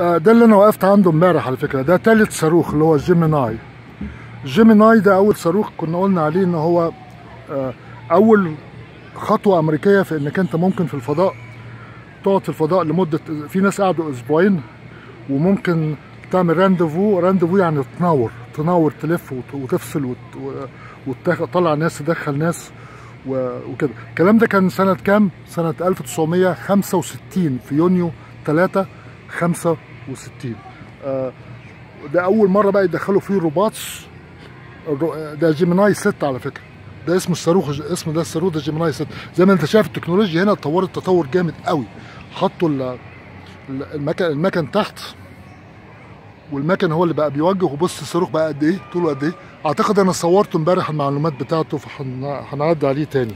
آه، ده اللي أنا وقفت عنده امبارح على فكرة ده ثالث صاروخ اللي هو جيميناي. جيميناي ده أول صاروخ كنا قلنا عليه إن هو آه، أول خطوة أمريكية في إنك أنت ممكن في الفضاء تقعد في الفضاء لمدة في ناس قعدوا أسبوعين وممكن تعمل rendezvous rendezvous يعني تناور تناور تلف وتفصل وتطلع ناس تدخل ناس وكده. الكلام ده كان سنة كام؟ سنة 1965 في يونيو 3 5 1960 آه، ده أول مرة بقى يدخلوا فيه ال robots ده جيميناي 6 على فكرة. ده اسمه الصاروخ اسمه ده الصاروخ ده جيميناي 6 زي ما انت شايف التكنولوجيا هنا اتطورت تطور جامد قوي. حطوا المكن المكن تحت والمكن هو اللي بقى بيوجه. وبص الصاروخ بقى قد إيه طوله قد إيه. أعتقد أنا صورت امبارح المعلومات بتاعته فهنعدي عليه تاني.